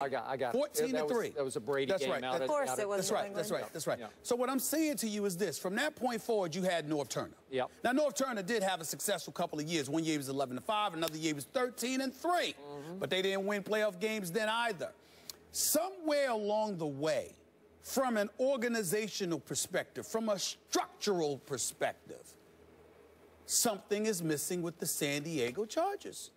I got, I got. 14 that to was, 3. That was a Brady That's game right. out Of course out it was. That's right. That's right. That's right. Yeah. So what I'm saying to you is this: from that point forward, you had Norv Turner. Yep. Now Norv Turner did have a successful couple of years. One year he was 11 to five, another year he was 13 and 3 Mm-hmm. But they didn't win playoff games then either. Somewhere along the way, from an organizational perspective, from a structural perspective, something is missing with the San Diego Chargers.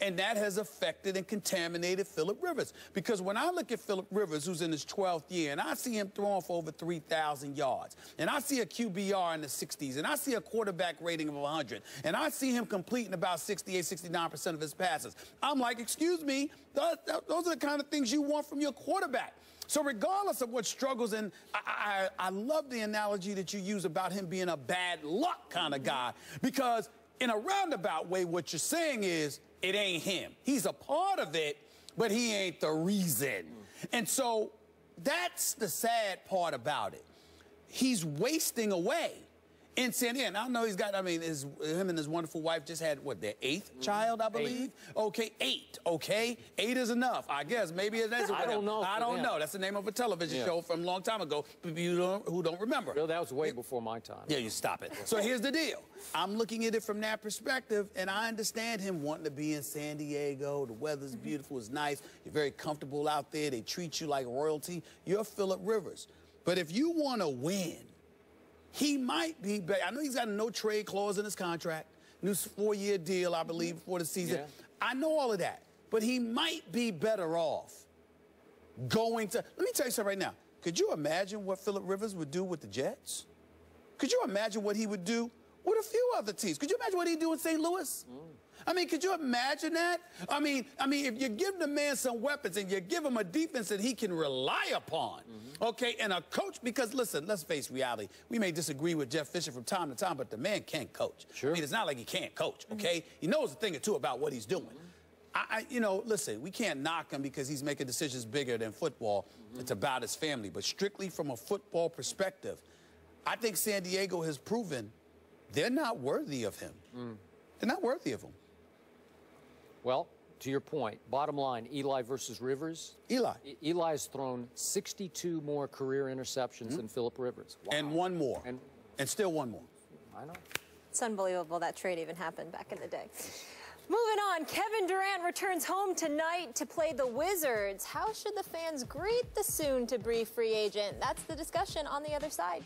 And that has affected and contaminated Philip Rivers. Because when I look at Philip Rivers, who's in his 12th year, and I see him throwing for over 3,000 yards, and I see a QBR in the 60s, and I see a quarterback rating of 100, and I see him completing about 68, 69% of his passes, I'm like, excuse me, th- th- those are the kind of things you want from your quarterback. So regardless of what struggles, and I, I, I love the analogy that you use about him being a bad luck kind of guy, because in a roundabout way, what you're saying is it ain't him. He's a part of it, but he ain't the reason. And so that's the sad part about it. He's wasting away in San Diego. And I know he's got, I mean, his, him and his wonderful wife just had, what, their 8th mm-hmm. child, I believe? Okay, eight, okay? Eight is enough, I guess. Maybe it is. I don't know I don't them. know. That's the name of a television Yeah. show from a long time ago, but you don't, who don't remember. Well, that was way before my time. Yeah, you stop it. So here's the deal. I'm looking at it from that perspective, and I understand him wanting to be in San Diego. The weather's mm-hmm. beautiful, it's nice. You're very comfortable out there. They treat you like royalty. You're Philip Rivers. But if you want to win, he might be better. I know he's got a no trade clause in his contract, new four year deal, I believe, mm-hmm. before the season. Yeah. I know all of that. But he might be better off going to. Let me tell you something right now. Could you imagine what Philip Rivers would do with the Jets? Could you imagine what he would do with a few other teams? Could you imagine what he'd do in St. Louis? I mean, could you imagine that? I mean, I mean, if you give the man some weapons and you give him a defense that he can rely upon, okay, and a coach, because listen, let's face reality. We may disagree with Jeff Fisher from time to time, but the man can't coach. Sure. I mean, it's not like he can't coach, mm-hmm. okay? He knows a thing or two about what he's doing. I, I, you know, listen, we can't knock him because he's making decisions bigger than football. Mm-hmm. It's about his family. But strictly from a football perspective, I think San Diego has proven they're not worthy of him. Mm. They're not worthy of him. Well, to your point, bottom line, Eli versus Rivers. Eli. E- has thrown 62 more career interceptions hmm? than Philip Rivers. Wow. And one more. And- and still one more. I know. It's unbelievable that trade even happened back in the day. Moving on, Kevin Durant returns home tonight to play the Wizards. How should the fans greet the soon to be free agent? That's the discussion on the other side.